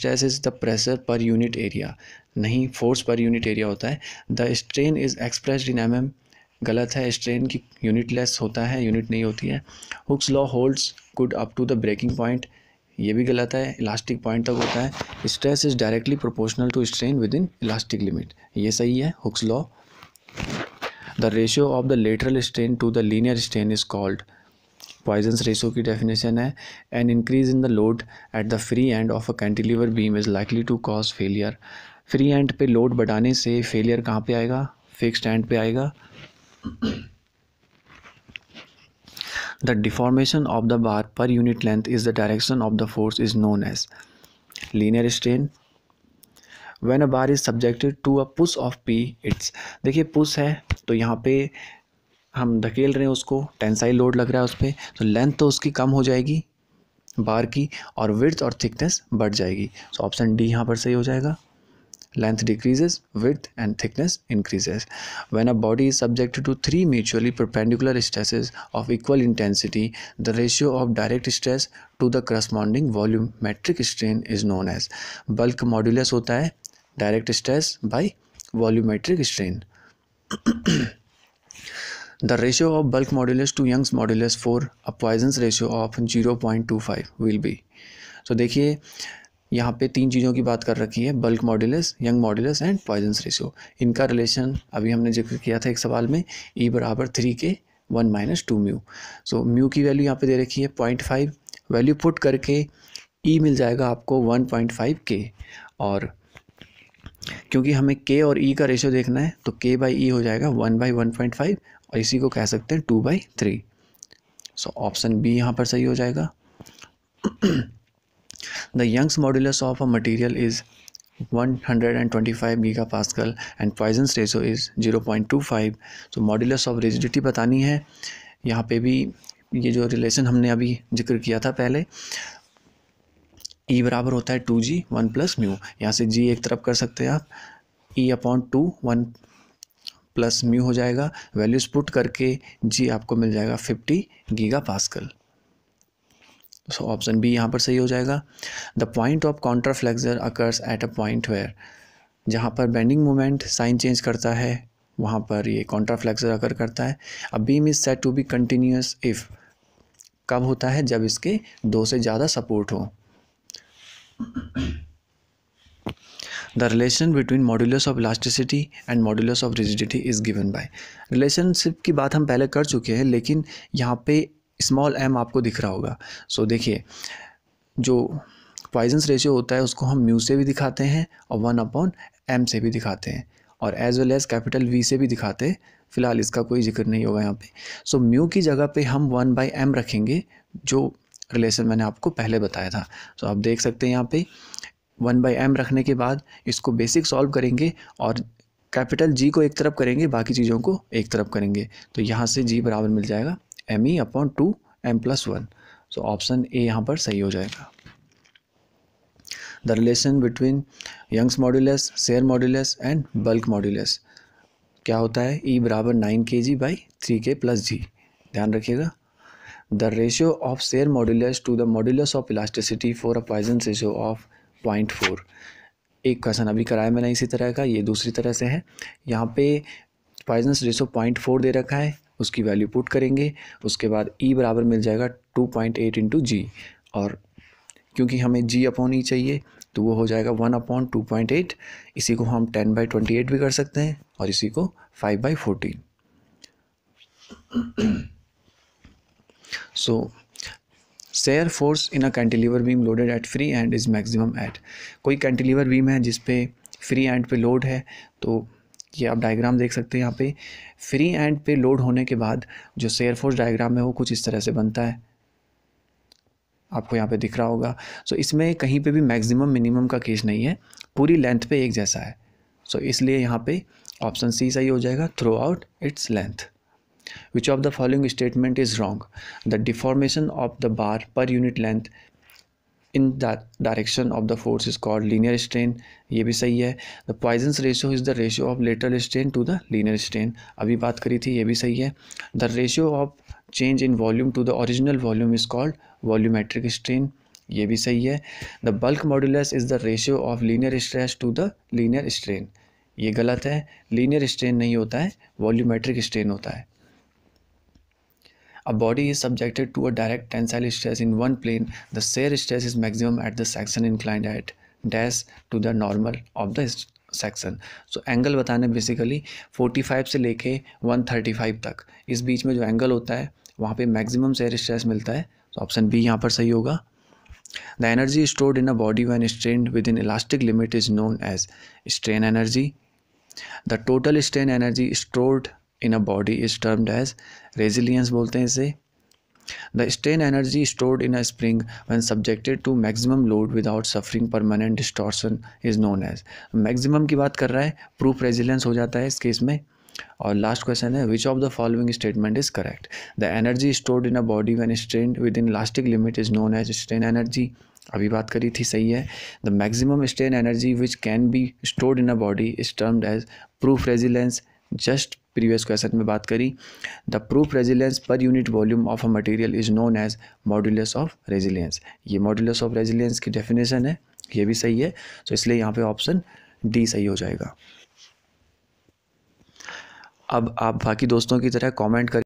Stress is the pressure per unit area नहीं force per unit area होता है। The strain is express in M M गलत है strain की unit less होता है यूनिट नहीं होती है। Hooke's law holds good up to the breaking point ये भी गलत है इलास्टिक पॉइंट तक होता है। Stress is directly proportional to strain within elastic limit ये सही है Hooke's law the ratio of the lateral strain to the linear strain is called Poisson's ratio की डेफिनेशन है and increase in the load at the free end of a cantilever beam is likely to cause failure free end पे load बढ़ाने से failure कहाँ पे आएगा fix end पे आएगा the deformation of the bar per unit length is the direction of the force is known as linear strain when a bar is subjected to a push of P it's देखिए पुस है तो यहाँ पे हम धकेल रहे हैं उसको टेंसाइल लोड लग रहा है उस पर तो लेंथ तो उसकी कम हो जाएगी बार की, और विर्थ और थिकनेस बढ़ जाएगी। सो ऑप्शन डी यहाँ पर सही हो जाएगा। Length decreases with and thickness increases when a body is subject to three mutually perpendicular stresses of equal intensity the ratio of direct stress to the corresponding volume metric strain is known as bulk modulus होता है direct stress by volumetric strain the ratio of bulk modulus to young's modulus for a poisson's ratio of 0.25 will be. So, देखिए, यहाँ पे तीन चीज़ों की बात कर रखी है bulk modulus Young modulus and Poisson's ratio इनका रिलेशन अभी हमने ज़िक्र किया था एक सवाल में ई e बराबर थ्री के one minus two mu so mu की वैल्यू यहाँ पे दे रखी है पॉइंट फाइव वैल्यू पुट करके ई e मिल जाएगा आपको वन पॉइंट फाइव के और क्योंकि हमें के और ई e का रेशियो देखना है तो के बाई ई हो जाएगा one by one point five और इसी को कह सकते हैं two by three so option B यहाँ पर सही हो जाएगा। The Young's modulus of a material is 125 gigapascal and Poisson's ratio is 0.25 so, modulus of rigidity बतानी है। यहाँ पे भी ये जो रिलेशन हमने अभी ज़िक्र किया था पहले E बराबर होता है two G one plus mu यहाँ से G एक तरफ़ कर सकते हैं आप। E upon two one plus mu हो जाएगा वैल्यूज़ पुट करके जी आपको मिल जाएगा fifty giga pascal so option B यहाँ पर सही हो जाएगा। The point of counter flexure occurs at a point where जहाँ पर बेंडिंग मोमेंट साइन चेंज करता है, वहाँ पर ये काउंटर फ्लेक्सर अकर करता है। A beam is set to be continuous if कब होता है? जब इसके दो से ज़्यादा सपोर्ट हो। The relation between modulus of elasticity and modulus of rigidity is given by relationship की बात हम पहले कर चुके हैं लेकिन यहाँ पे स्मॉल एम आपको दिख रहा होगा। सो so, देखिए जो पॉइजन्स रेशियो होता है उसको हम म्यू से भी दिखाते हैं और वन अपॉन एम से भी दिखाते हैं। और as well as capital V से भी दिखाते हैं। फ़िलहाल इसका कोई ज़िक्र नहीं होगा यहाँ पे। सो so, म्यू की जगह पे हम वन बाई एम रखेंगे जो रिलेशन मैंने आपको पहले बताया था। सो so, आप देख सकते हैं यहाँ पे वन बाई एम रखने के बाद इसको बेसिक सॉल्व करेंगे और कैपिटल जी को एक तरफ़ करेंगे, बाकी चीज़ों को एक तरफ़ करेंगे। तो यहाँ से जी बराबर मिल जाएगा M E upon two M plus one so option A यहाँ पर सही हो जाएगा। The relation between Young's modulus shear modulus and bulk modulus क्या होता है? ई e बराबर नाइन के जी बाई थ्री के प्लस जी ध्यान रखिएगा। The ratio of shear modulus to the modulus of elasticity for a Poisson ratio of point four. एक question अभी कराया मैंने इसी तरह का, ये दूसरी तरह से है। यहाँ पे पॉइजन रेशियो पॉइंट फोर दे रखा है, उसकी वैल्यू पुट करेंगे, उसके बाद ई e बराबर मिल जाएगा two point eight into G और क्योंकि हमें जी अपॉन ई चाहिए तो वो हो जाएगा one upon two point eight इसी को हम टेन बाई ट्वेंटी एट भी कर सकते हैं, और इसी को five by fourteen so shear force in a cantilever beam loaded at free end is maximum at कोई कैंटिलीवर बीम है जिस पे फ्री एंड पे लोड है तो ये आप डायग्राम देख सकते हैं यहाँ पे। फ्री एंड पे लोड होने के बाद जो शेयर फोर्स डायग्राम है वो कुछ इस तरह से बनता है। आपको यहाँ पे दिख रहा होगा। सो so, इसमें कहीं पे भी मैक्सिमम मिनिमम का केस नहीं है। पूरी लेंथ पे एक जैसा है। सो so, इसलिए यहाँ पे ऑप्शन सी सही हो जाएगा। Throughout its length which of the following statement is wrong the deformation of the bar per unit length in direction of the force is called linear strain ये भी सही है। The Poisson's ratio is the ratio of lateral strain to the linear strain अभी बात करी थी, ये भी सही है। The ratio of change in volume to the original volume is called volumetric strain ये भी सही है। The bulk modulus is the ratio of linear stress to the linear strain ये गलत है। लीनियर स्ट्रेन नहीं होता है वॉल्यूमेट्रिक स्ट्रेन होता है। A body is subjected to a direct tensile stress in one plane. The shear stress is maximum at the section inclined at dash to the normal of the section so angle बताने basically 45 से लेके 135 तक। इस बीच में जो angle होता है, वहाँ पे मैक्सिमम शेयर स्ट्रेस मिलता है। तो ऑप्शन बी यहाँ पर सही होगा। The energy stored in a body when strain within elastic limit is known as strain energy the total strain energy stored in a body is termed as resilience बोलते हैं इसे। The strain energy stored in a spring when subjected to maximum load without suffering permanent distortion is known as maximum की बात कर रहा है proof resilience हो जाता है इस केस में। और लास्ट क्वेश्चन है which of the following statement is correct the energy stored in a body when strain within elastic limit is known as strain energy अभी बात करी थी, सही है। The maximum strain energy which can be stored in a body is termed as proof resilience just previous question में बात करी। The proof resilience per unit volume of a material is known as modulus of resilience ये modulus of resilience की definition है, ये भी सही है। तो इसलिए यहाँ पे ऑप्शन डी सही हो जाएगा। अब आप बाकी दोस्तों की तरह कमेंट कर।